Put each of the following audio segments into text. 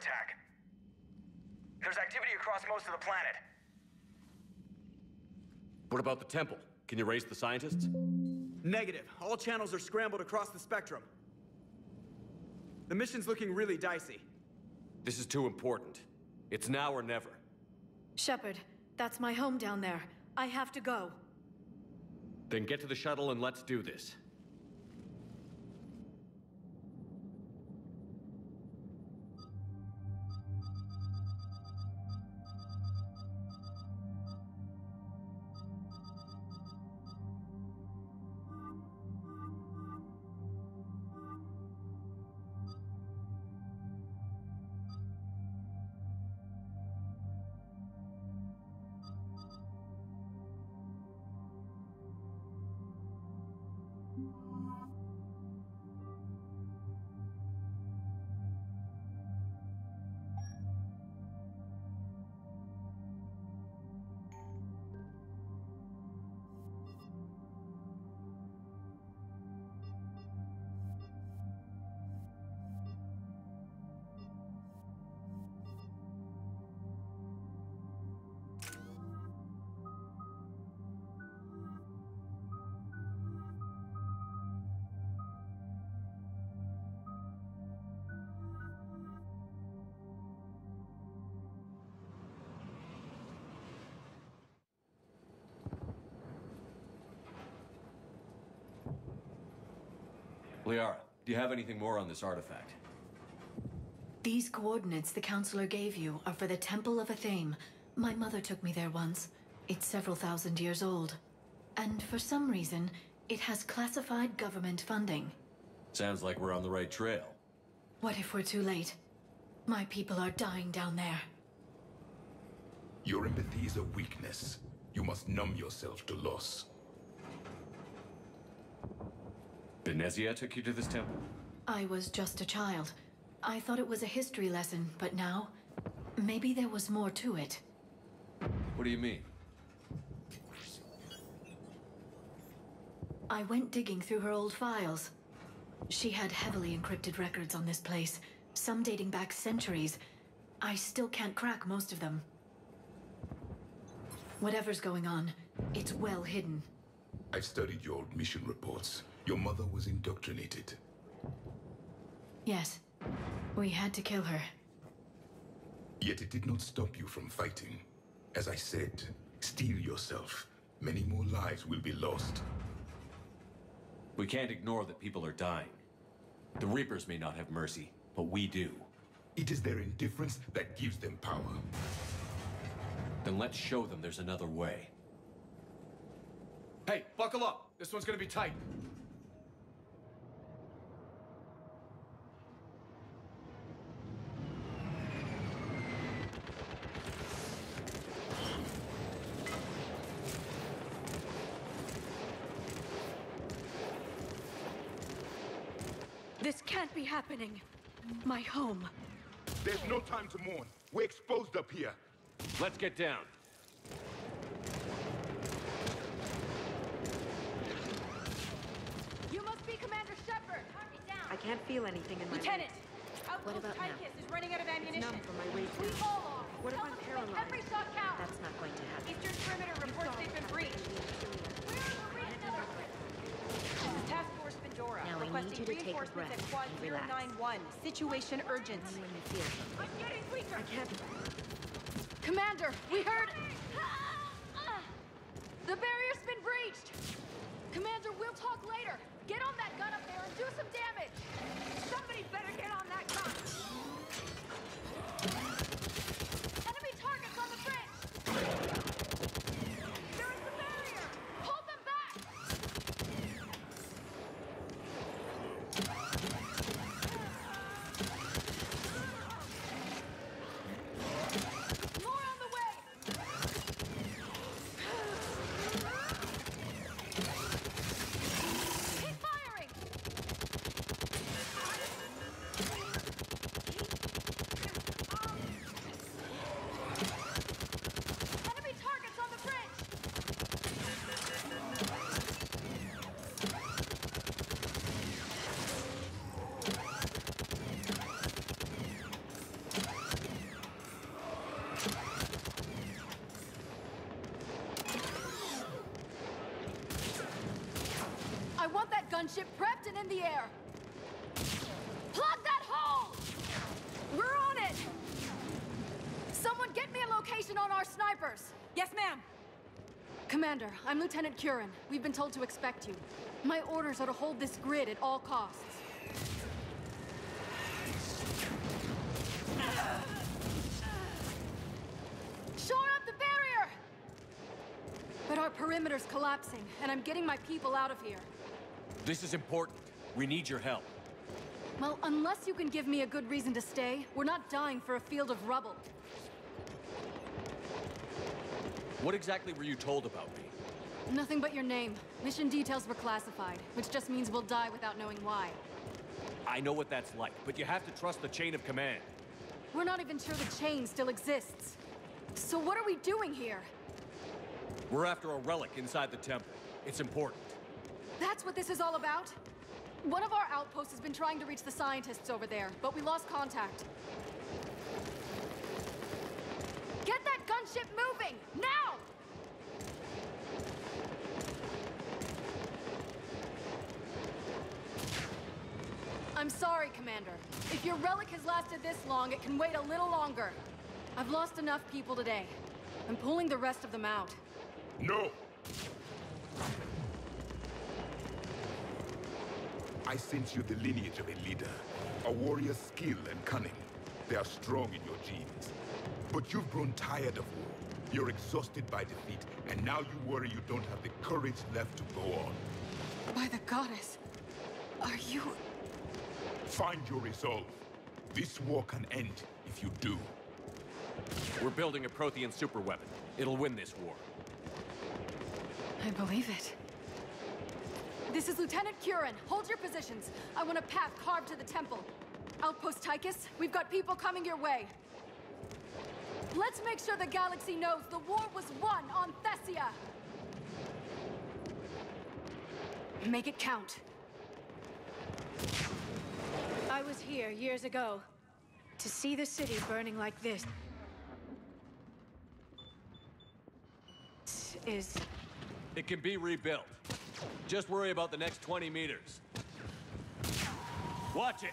attack. There's activity across most of the planet. What about the temple? Can you raise the scientists? Negative. All channels are scrambled across the spectrum. The mission's looking really dicey. This is too important. It's now or never. Shepard, that's my home down there. I have to go. Then get to the shuttle and let's do this. Liara, do you have anything more on this artifact? These coordinates the councilor gave you are for the Temple of Athame. My mother took me there once. It's several thousand years old. And for some reason, it has classified government funding. Sounds like we're on the right trail. What if we're too late? My people are dying down there. Your empathy is a weakness. You must numb yourself to loss. Benezia took you to this temple? I was just a child. I thought it was a history lesson, but now... Maybe there was more to it. What do you mean? I went digging through her old files. She had heavily encrypted records on this place, some dating back centuries. I still can't crack most of them. Whatever's going on, it's well hidden. I've studied your old mission reports. Your mother was indoctrinated. Yes. We had to kill her. Yet it did not stop you from fighting. As I said, steel yourself. Many more lives will be lost. We can't ignore that people are dying. The Reapers may not have mercy, but we do. It is their indifference that gives them power. Then let's show them there's another way. Hey, buckle up. This one's gonna be tight. This can't be happening. My home. There's no time to mourn. We're exposed up here. Let's get down. You must be Commander Shepard! I can't feel anything in my Lieutenant! What Outpost about now? Tychus is running out of ammunition. numb from my waist We down. all are. What if Tell I'm them to make paralyzed? Every shot counts. That's not going to happen. Eastern perimeter reports they've been breached. Where are the reinforcements? This is Task Force Pandora. Now, I need requesting you to take a reinforcements at breath Quad and relax. 091. Situation urgent. Tell me when you feel. I'm getting weaker. I can't. Commander, we heard... The barrier's been breached! Commander, we'll talk later. Get on that gun up there and do some damage! Somebody better get on that gun! Enemy targets on the bridge! There is the barrier! Hold them back! More on the way! Keep firing! I want that gunship prepped and in the air. Plug that hole! We're on it! Someone get me a location on our snipers. Yes, ma'am. Commander, I'm Lieutenant Curran. We've been told to expect you. My orders are to hold this grid at all costs. Shore up the barrier! But our perimeter's collapsing, and I'm getting my people out of here. This is important. We need your help. Well, unless you can give me a good reason to stay, we're not dying for a field of rubble. What exactly were you told about me? Nothing but your name. Mission details were classified, which just means we'll die without knowing why. I know what that's like, but you have to trust the chain of command. We're not even sure the chain still exists. So what are we doing here? We're after a relic inside the temple. It's important. That's what this is all about? One of our outposts has been trying to reach the scientists over there, but we lost contact. Get that gunship moving! Now! I'm sorry, Commander. If your relic has lasted this long, it can wait a little longer. I've lost enough people today. I'm pulling the rest of them out. No! I sense you the lineage of a leader. A warrior's skill and cunning. They are strong in your genes. But you've grown tired of war. You're exhausted by defeat, and now you worry you don't have the courage left to go on. By the goddess, are you... Find your resolve. This war can end if you do. We're building a Prothean superweapon. It'll win this war. I believe it. This is Lieutenant Curran. Hold your positions. I want a path carved to the temple. Outpost Tychus, we've got people coming your way. Let's make sure the galaxy knows the war was won on Thessia! Make it count. I was here years ago. To see the city burning like this... is... It can be rebuilt. Just worry about the next 20 meters. Watch it!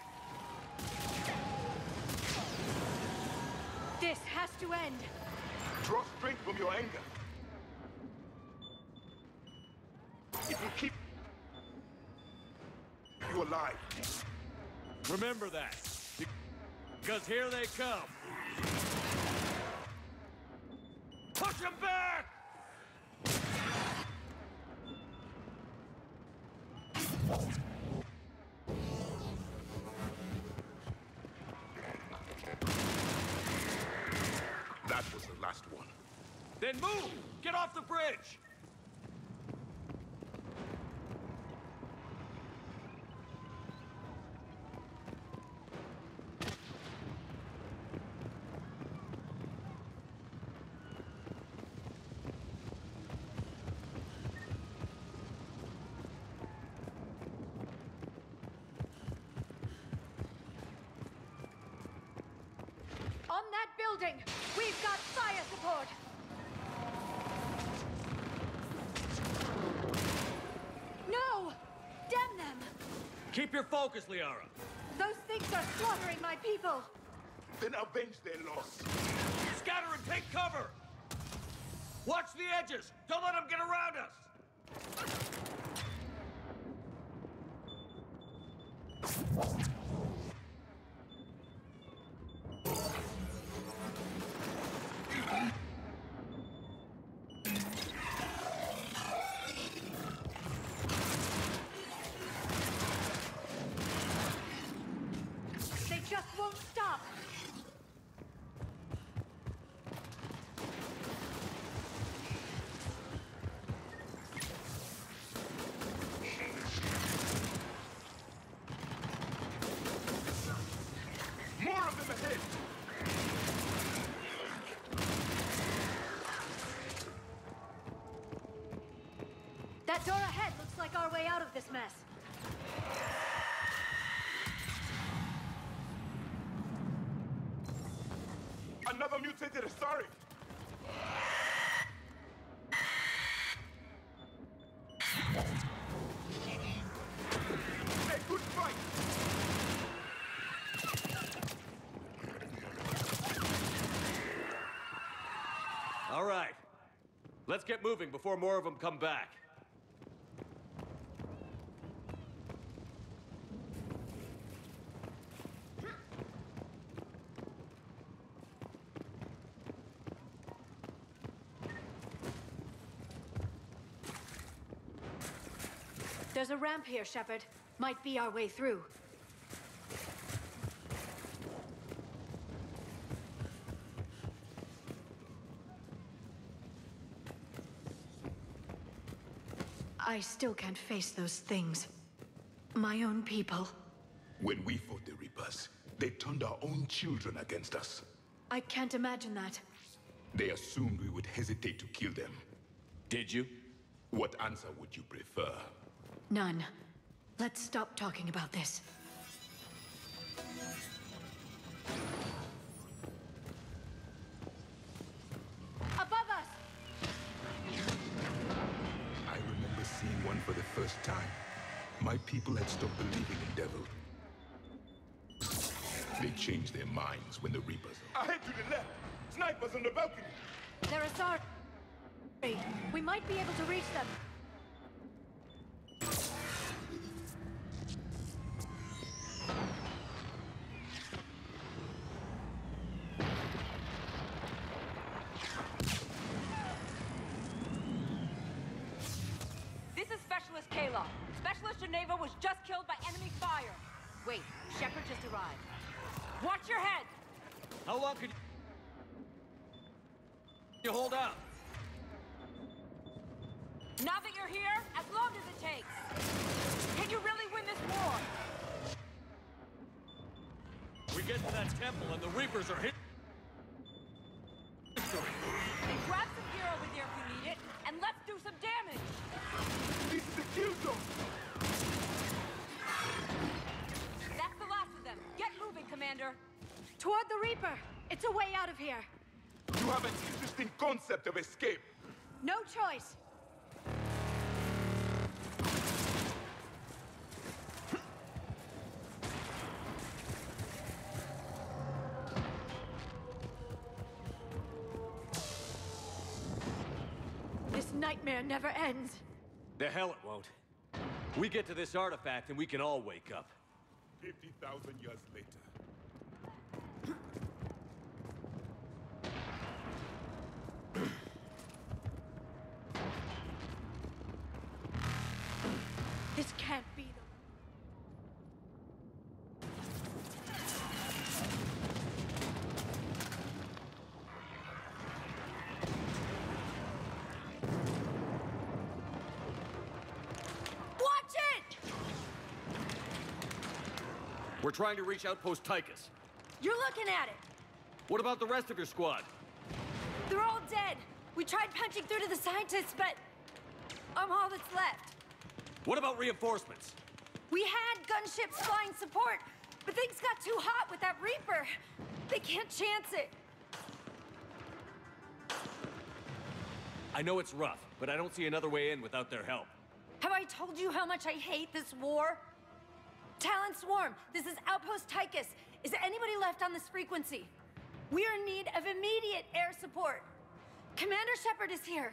This has to end! Draw strength from your anger. It will keep you alive. Remember that. Because here they come. Push them back! That was the last one. Then move! Get off the bridge! On that building, we've got fire support! No! Damn them! Keep your focus, Liara. Those things are slaughtering my people! Then avenge their loss. Scatter and take cover! Watch the edges! Don't let them get around us! They just won't stop! More of them That door ahead looks like our way out of this mess. Another mutation! Senator, sorry. Hey, good fight. All right. Let's get moving before more of them come back. There's a ramp here, Shepard. Might be our way through. I still can't face those things. My own people. When we fought the Reapers, they turned our own children against us. I can't imagine that. They assumed we would hesitate to kill them. Did you? What answer would you prefer? None. Let's stop talking about this. For the first time. My people had stopped believing in Devil. They changed their minds when the Reapers... Ahead to the left! Snipers on the balcony! They're a Sar... We might be able to reach them. Hold out? Now that you're here, as long as it takes. Can you really win this war? We get to that temple and the Reapers are hit. Grab some gear over there if you need it, and let's do some damage! This is the kill! That's the last of them. Get moving, Commander. Toward the Reaper! It's a way out of here. You have an interesting concept of escape. No choice. This nightmare never ends. The hell it won't. We get to this artifact and we can all wake up. 50,000 years later. Trying to reach Outpost Tychus. You're looking at it. What about the rest of your squad? They're all dead. We tried punching through to the scientists, but I'm all that's left. What about reinforcements? We had gunships flying support, but things got too hot with that Reaper. They can't chance it. I know it's rough, but I don't see another way in without their help. Have I told you how much I hate this war? Talon Swarm, this is Outpost Tychus. Is anybody left on this frequency? We are in need of immediate air support. Commander Shepard is here.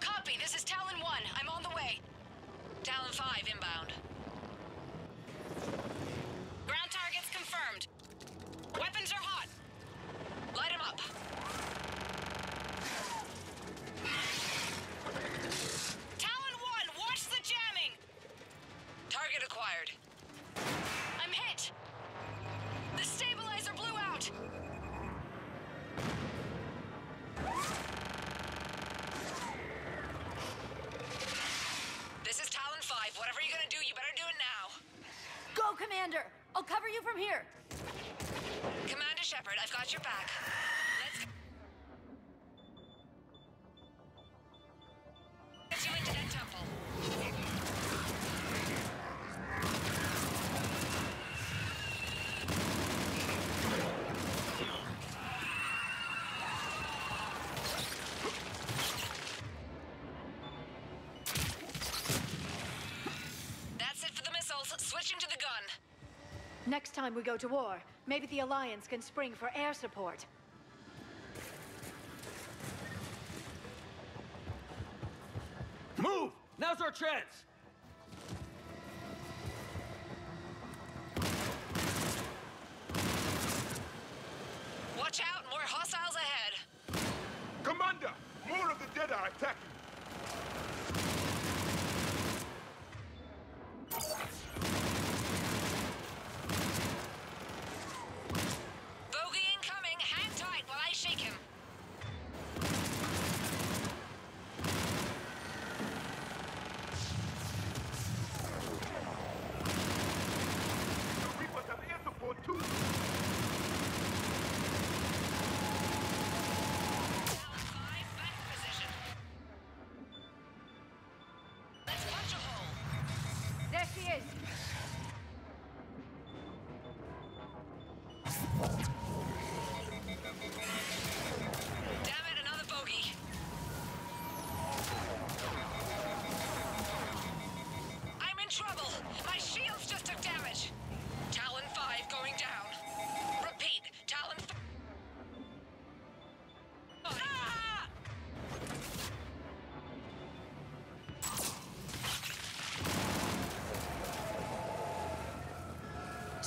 Copy, this is Talon 1. I'm on the way. Talon 5 inbound. Ground targets confirmed. Weapons are hot. Light them up. Talon 1, watch the jamming! Target acquired. This is Talon 5. Whatever you're gonna do, you better do it now. Go, Commander! I'll cover you from here. Commander Shepard, I've got your back. Next time we go to war, maybe the Alliance can spring for air support. Move! Now's our chance!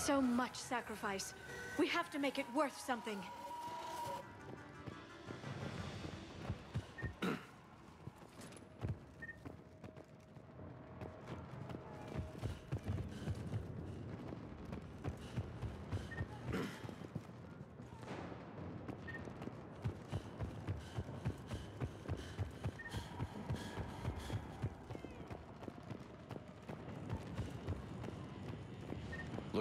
So much sacrifice. We have to make it worth something.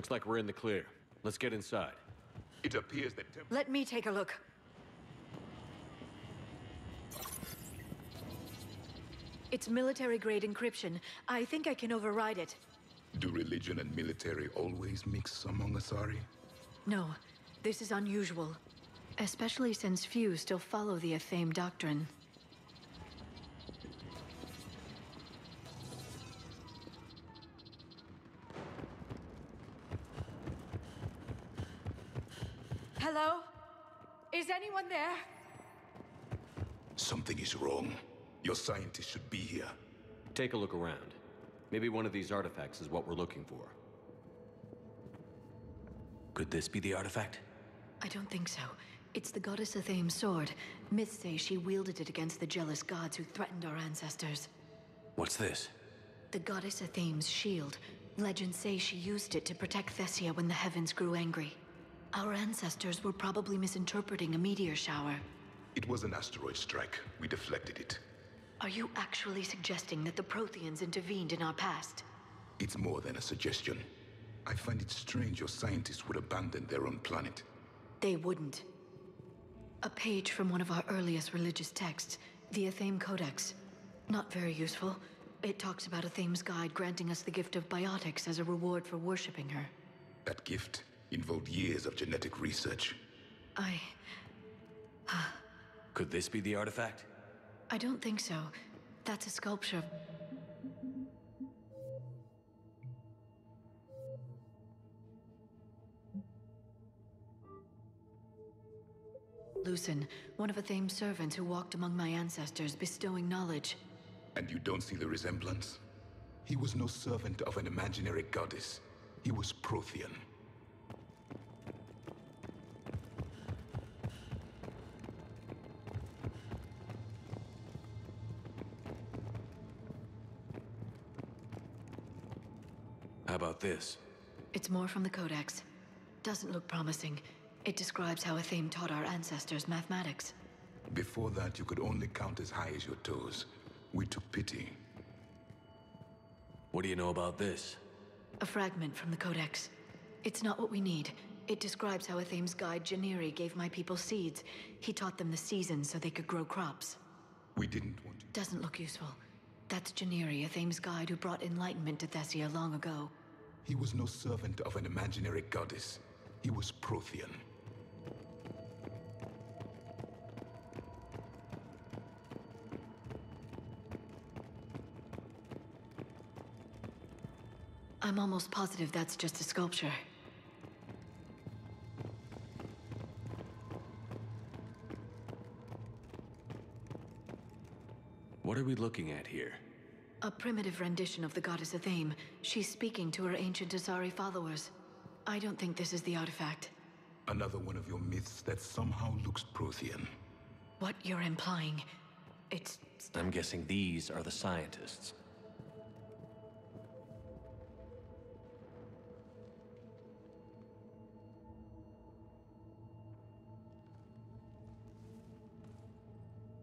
Looks like we're in the clear. Let's get inside. It appears that Let me take a look. It's military-grade encryption. I think I can override it. Do religion and military always mix among Asari? No, this is unusual. Especially since few still follow the Athame doctrine. Hello? Is anyone there? Something is wrong. Your scientists should be here. Take a look around. Maybe one of these artifacts is what we're looking for. Could this be the artifact? I don't think so. It's the goddess Athame's sword. Myths say she wielded it against the jealous gods who threatened our ancestors. What's this? The goddess Athame's shield. Legends say she used it to protect Thessia when the heavens grew angry. Our ancestors were probably misinterpreting a meteor shower. It was an asteroid strike. We deflected it. Are you actually suggesting that the Protheans intervened in our past? It's more than a suggestion. I find it strange your scientists would abandon their own planet. They wouldn't. A page from one of our earliest religious texts, the Athame Codex. Not very useful. It talks about Athame's guide granting us the gift of biotics as a reward for worshipping her. That gift involved years of genetic research. I. Uh, Could this be the artifact? I don't think so. That's a sculpture. Lucen, one of Athame's servants who walked among my ancestors, bestowing knowledge. And you don't see the resemblance? He was no servant of an imaginary goddess. He was Prothean. About this? It's more from the Codex. Doesn't look promising. It describes how Athame taught our ancestors mathematics. Before that, you could only count as high as your toes. We took pity. What do you know about this? A fragment from the Codex. It's not what we need. It describes how Athame's guide Janiri gave my people seeds. He taught them the seasons so they could grow crops. We didn't want to. Doesn't look useful. That's Janiri, Athame's guide who brought enlightenment to Thessia long ago. He was no servant of an imaginary goddess. He was Prothean. I'm almost positive that's just a sculpture. What are we looking at here? A primitive rendition of the goddess Athame. She's speaking to her ancient Asari followers. I don't think this is the artifact. Another one of your myths that somehow looks Prothean. What you're implying, it's... I'm guessing these are the scientists.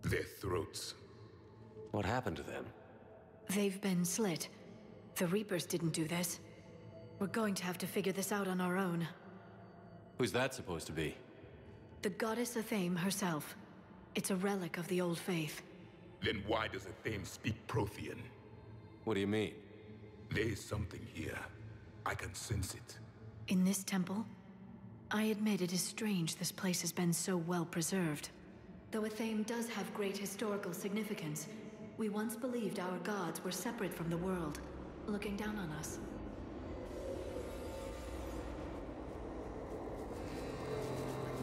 Their throats. What happened to them? They've been slit. The Reapers didn't do this. We're going to have to figure this out on our own. Who's that supposed to be? The goddess Athame herself. It's a relic of the old faith. Then why does Athame speak Prothean? What do you mean? There is something here. I can sense it. In this temple? I admit it is strange this place has been so well preserved. Though Athame does have great historical significance, we once believed our gods were separate from the world, looking down on us.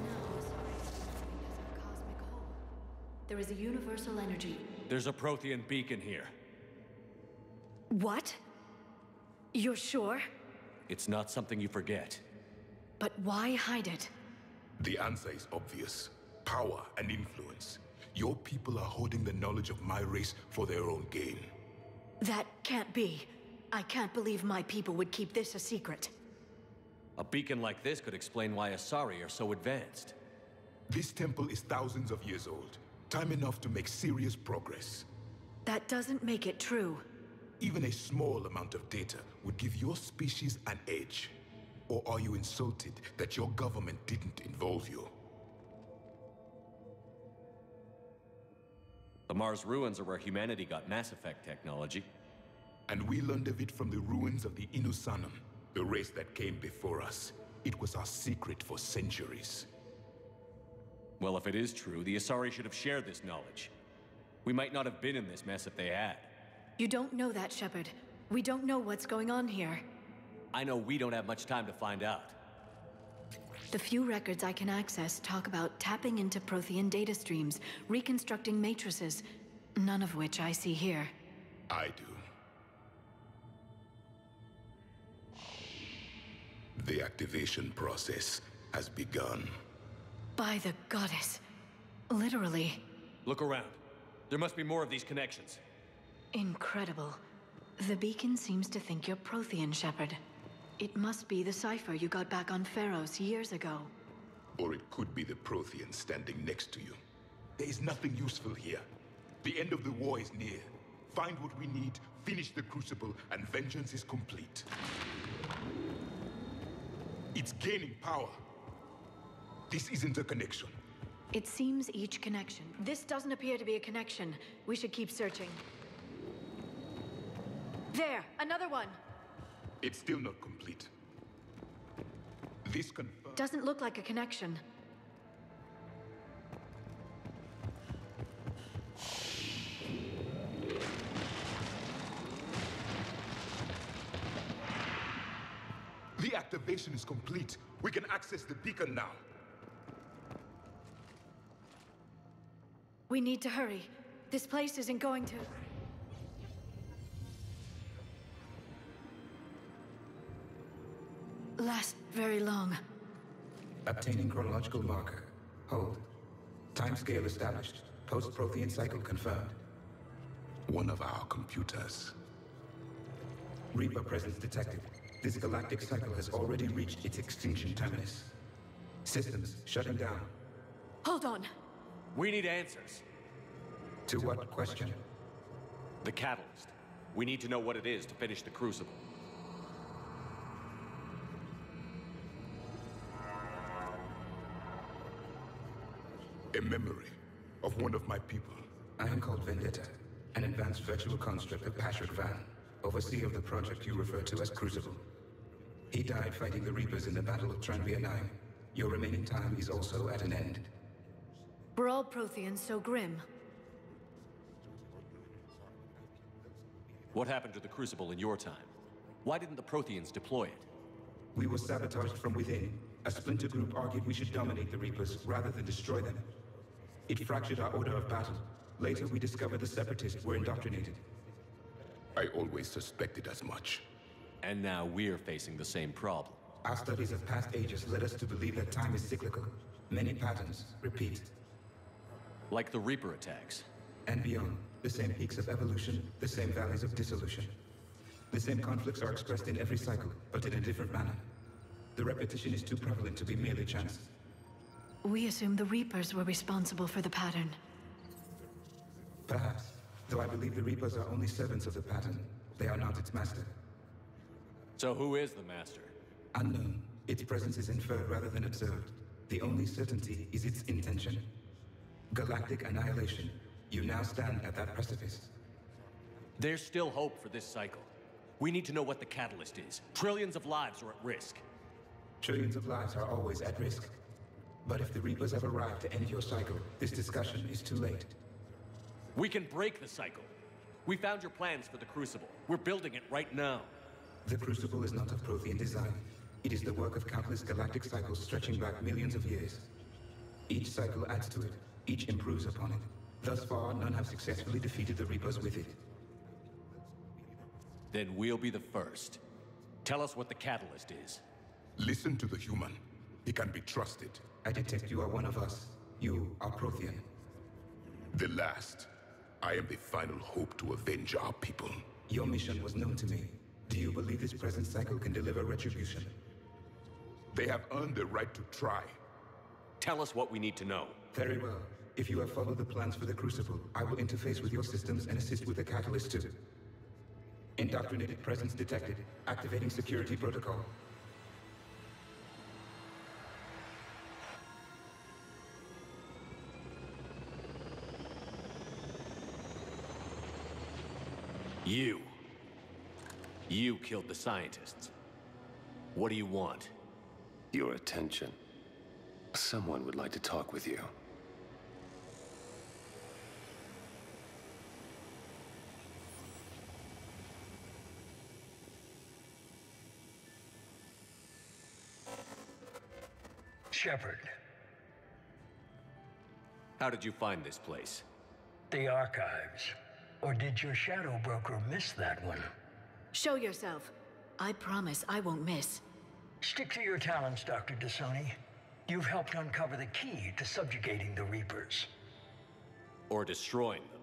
No, sorry. It's a cosmic whole. There is a universal energy. There's a Prothean beacon here. What? You're sure? It's not something you forget. But why hide it? The answer is obvious. Power and influence. Your people are holding the knowledge of my race for their own gain. That can't be. I can't believe my people would keep this a secret. A beacon like this could explain why Asari are so advanced. This temple is thousands of years old. Time enough to make serious progress. That doesn't make it true. Even a small amount of data would give your species an edge. Or are you insulted that your government didn't involve you? The Mars ruins are where humanity got Mass Effect technology. And we learned of it from the ruins of the Inusannon, the race that came before us. It was our secret for centuries. Well, if it is true, the Asari should have shared this knowledge. We might not have been in this mess if they had. You don't know that, Shepard. We don't know what's going on here. I know we don't have much time to find out. The few records I can access talk about tapping into Prothean data streams, reconstructing matrices, none of which I see here. I do. The activation process has begun. By the goddess. Literally. Look around. There must be more of these connections. Incredible. The beacon seems to think you're Prothean, Shepard. It must be the cipher you got back on Feros years ago. Or it could be the Prothean standing next to you. There is nothing useful here. The end of the war is near. Find what we need, finish the Crucible, and vengeance is complete. It's gaining power. This isn't a connection. It seems each connection. This doesn't appear to be a connection. We should keep searching. There! Another one! It's still not complete. This confirms... Doesn't look like a connection. The activation is complete. We can access the beacon now. We need to hurry. This place isn't going to... last very long. Obtaining chronological marker. Hold. Timescale established. Post-Prothean cycle confirmed. One of our computers. Reaper presence detected. This galactic cycle has already reached its extinction terminus. Systems shutting down. Hold on. We need answers. To what question? The catalyst. We need to know what it is to finish the Crucible. A memory of one of my people. I am called Vendetta, an advanced virtual construct of Patrick Van, overseer of the project you refer to as Crucible. He died fighting the Reapers in the Battle of Tranvia 9. Your remaining time is also at an end. Were all Protheans so grim? What happened to the Crucible in your time? Why didn't the Protheans deploy it? We were sabotaged from within. A splinter group argued we should dominate the Reapers rather than destroy them. It fractured our order of battle. Later, we discovered the Separatists were indoctrinated. I always suspected as much. And now we're facing the same problem. Our studies of past ages led us to believe that time is cyclical. Many patterns repeat. Like the Reaper attacks. And beyond, the same peaks of evolution, the same valleys of dissolution. The same conflicts are expressed in every cycle, but in a different manner. The repetition is too prevalent to be merely chance. We assume the Reapers were responsible for the pattern. Perhaps. Though I believe the Reapers are only servants of the pattern. They are not its master. So who is the master? Unknown. Its presence is inferred rather than observed. The only certainty is its intention. Galactic annihilation. You now stand at that precipice. There's still hope for this cycle. We need to know what the catalyst is. Trillions of lives are at risk. Trillions of lives are always at risk. But if the Reapers have arrived to end your cycle, this discussion is too late. We can break the cycle. We found your plans for the Crucible. We're building it right now. The Crucible is not of Prothean design. It is the work of countless galactic cycles stretching back millions of years. Each cycle adds to it. Each improves upon it. Thus far, none have successfully defeated the Reapers with it. Then we'll be the first. Tell us what the catalyst is. Listen to the human. He can be trusted. I detect you are one of us. You are Prothean. The last. I am the final hope to avenge our people. Your mission was known to me. Do you believe this present cycle can deliver retribution? They have earned the right to try. Tell us what we need to know. Very well. If you have followed the plans for the Crucible, I will interface with your systems and assist with the catalyst too. Indoctrinated presence detected. Activating security protocol. You. You killed the scientists. What do you want? Your attention. Someone would like to talk with you. Shepard. How did you find this place? The archives. Or did your shadow broker miss that one? Show yourself. I promise I won't miss. Stick to your talents, Dr. T'Soni. You've helped uncover the key to subjugating the Reapers. Or destroying them.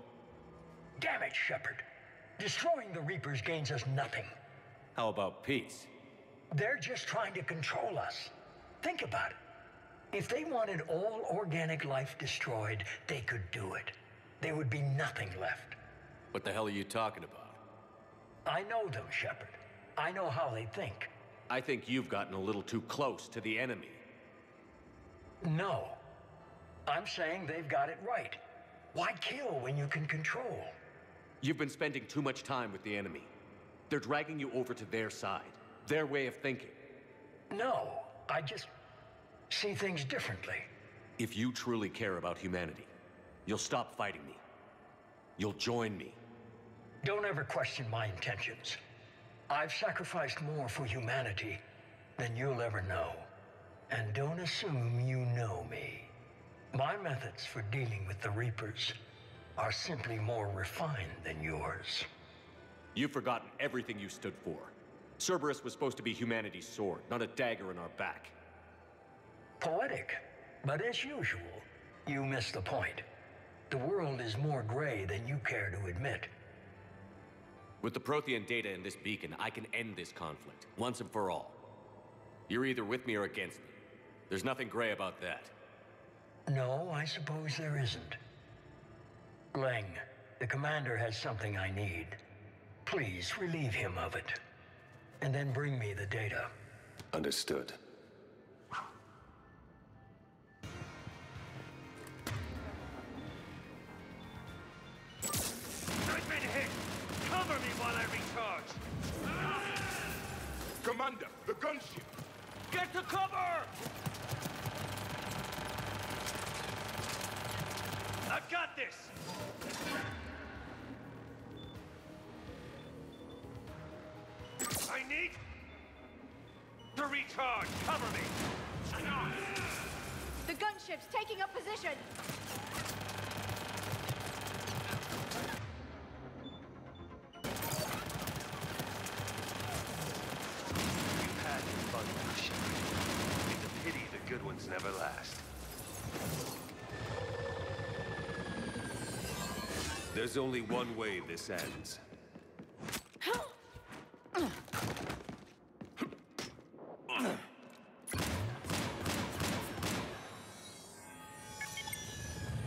Damn it, Shepard. Destroying the Reapers gains us nothing. How about peace? They're just trying to control us. Think about it. If they wanted all organic life destroyed, they could do it. There would be nothing left. What the hell are you talking about? I know them, Shepard. I know how they think. I think you've gotten a little too close to the enemy. No. I'm saying they've got it right. Why kill when you can control? You've been spending too much time with the enemy. They're dragging you over to their side, their way of thinking. No, I just see things differently. If you truly care about humanity, you'll stop fighting me. You'll join me. Don't ever question my intentions. I've sacrificed more for humanity than you'll ever know. And don't assume you know me. My methods for dealing with the Reapers are simply more refined than yours. You've forgotten everything you stood for. Cerberus was supposed to be humanity's sword, not a dagger in our back. Poetic, but as usual, you miss the point. The world is more gray than you care to admit. With the Prothean data in this beacon, I can end this conflict, once and for all. You're either with me or against me. There's nothing gray about that. No, I suppose there isn't. Leng, the commander has something I need. Please relieve him of it. And then bring me the data. Understood. Commander, the gunship! Get to cover! I've got this! I need to recharge. Cover me. The gunship's taking up position. never last. There's only one way this ends.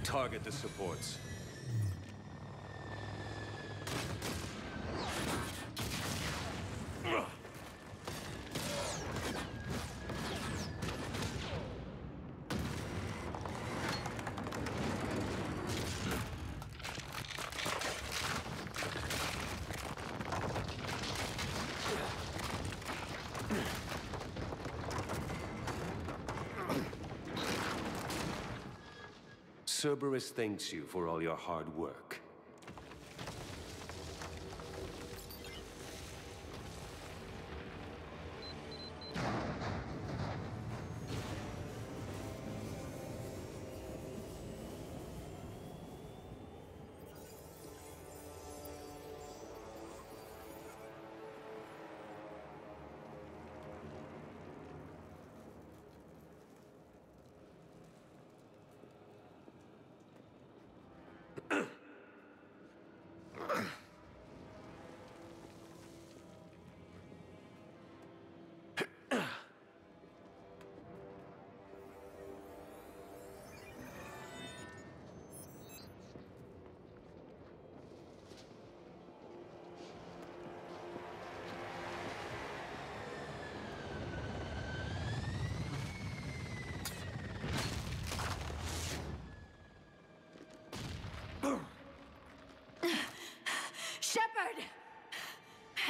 Target the supports. Cerberus thanks you for all your hard work.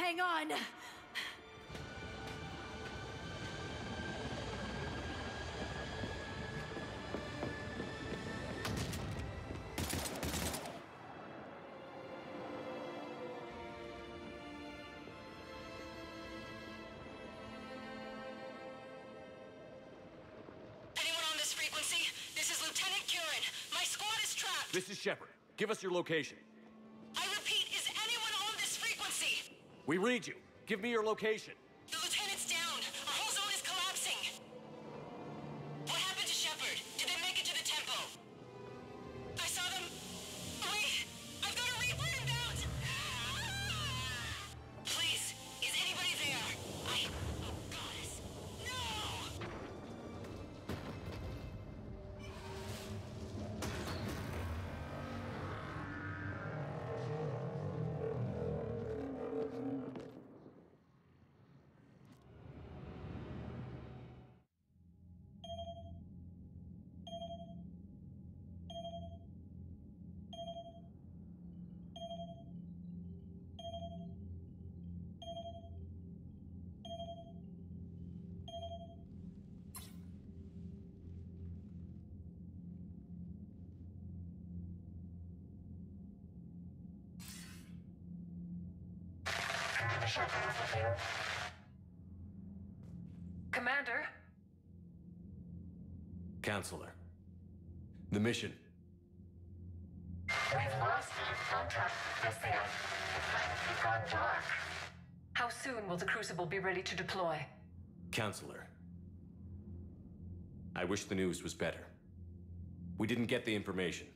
Hang on. Anyone on this frequency? This is Lieutenant Curran. My squad is trapped. This is Shepard. Give us your location. We read you. Give me your location. Commander? Councilor. The mission. We've lost contact with the It's gone dark. How soon will the Crucible be ready to deploy? Councilor. I wish the news was better. We didn't get the information.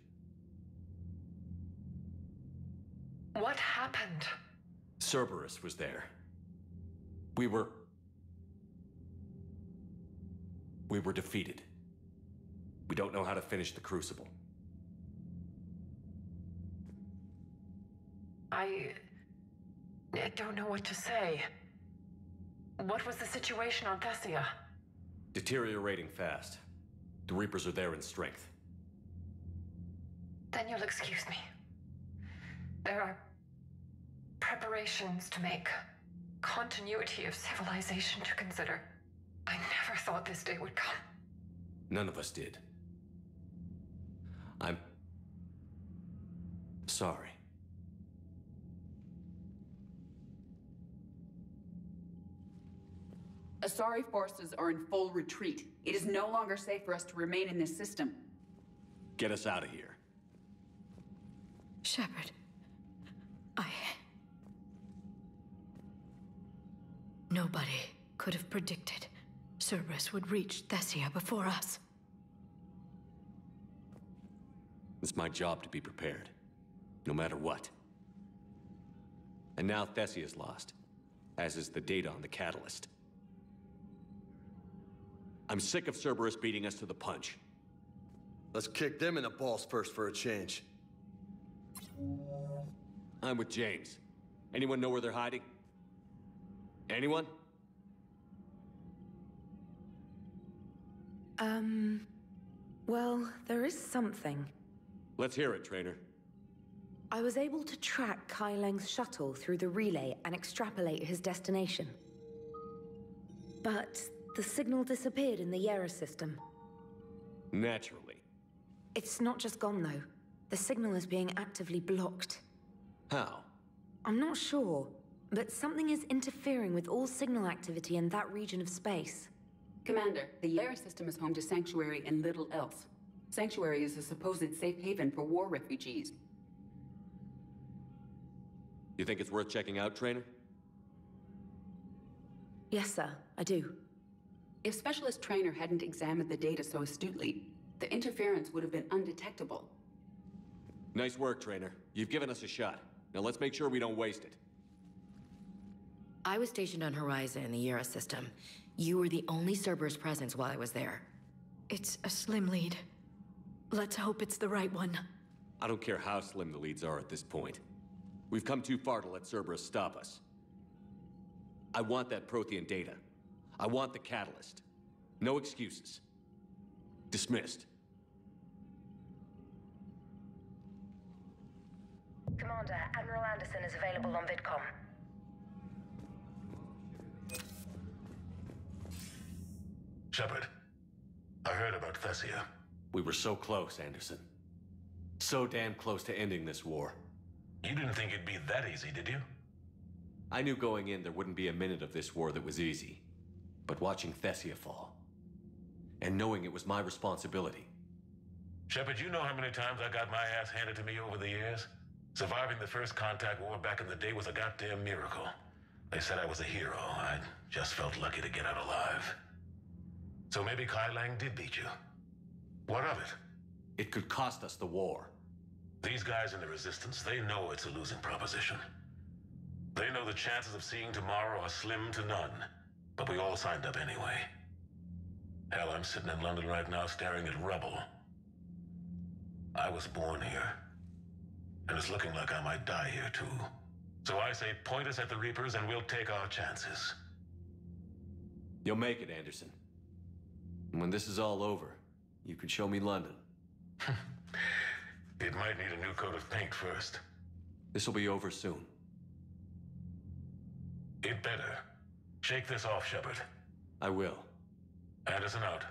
What happened? Cerberus was there. We were. We were defeated. We don't know how to finish the Crucible. I. I don't know what to say. What was the situation on Thessia? Deteriorating fast. The Reapers are there in strength. Then you'll excuse me. There are preparations to make, continuity of civilization to consider. I never thought this day would come. None of us did. I'm. sorry. Asari forces are in full retreat. It is no longer safe for us to remain in this system. Get us out of here. Shepard. Nobody could have predicted Cerberus would reach Thessia before us. It's my job to be prepared, no matter what. And now Thessia's lost, as is the data on the Catalyst. I'm sick of Cerberus beating us to the punch. Let's kick them in the balls first for a change. I'm with James. Anyone know where they're hiding? Anyone? Um. Well, there is something. Let's hear it, Traynor. I was able to track Kai Leng's shuttle through the relay and extrapolate his destination. But the signal disappeared in the Iera system. Naturally. It's not just gone, though. The signal is being actively blocked. How? I'm not sure, but something is interfering with all signal activity in that region of space. Commander, the Iera system is home to Sanctuary and little else. Sanctuary is a supposed safe haven for war refugees. You think it's worth checking out, Traynor? Yes, sir, I do. If Specialist Traynor hadn't examined the data so astutely, the interference would have been undetectable. Nice work, Traynor. You've given us a shot. Now let's make sure we don't waste it. I was stationed on Horizon in the Iera system. You were the only Cerberus presence while I was there. It's a slim lead. Let's hope it's the right one. I don't care how slim the leads are at this point. We've come too far to let Cerberus stop us. I want that Prothean data. I want the catalyst. No excuses. Dismissed. Commander, Admiral Anderson is available on VidCom. Shepard, I heard about Thessia. We were so close, Anderson. So damn close to ending this war. You didn't think it'd be that easy, did you? I knew going in there wouldn't be a minute of this war that was easy. But watching Thessia fall, and knowing it was my responsibility. Shepard, you know how many times I got my ass handed to me over the years? Surviving the first contact war back in the day was a goddamn miracle. They said I was a hero. I just felt lucky to get out alive. So maybe Kai Leng did beat you. What of it? It could cost us the war. These guys in the Resistance, they know it's a losing proposition. They know the chances of seeing tomorrow are slim to none. But we all signed up anyway. Hell, I'm sitting in London right now staring at rubble. I was born here. And it's looking like I might die here too. So I say point us at the Reapers and we'll take our chances. You'll make it, Anderson. And when this is all over, you can show me London. it might need a new coat of paint first. This will be over soon. It better. Shake this off, Shepard. I will. Anderson out.